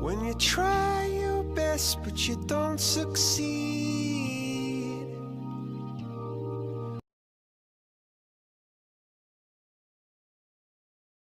When you try your best but you don't succeed.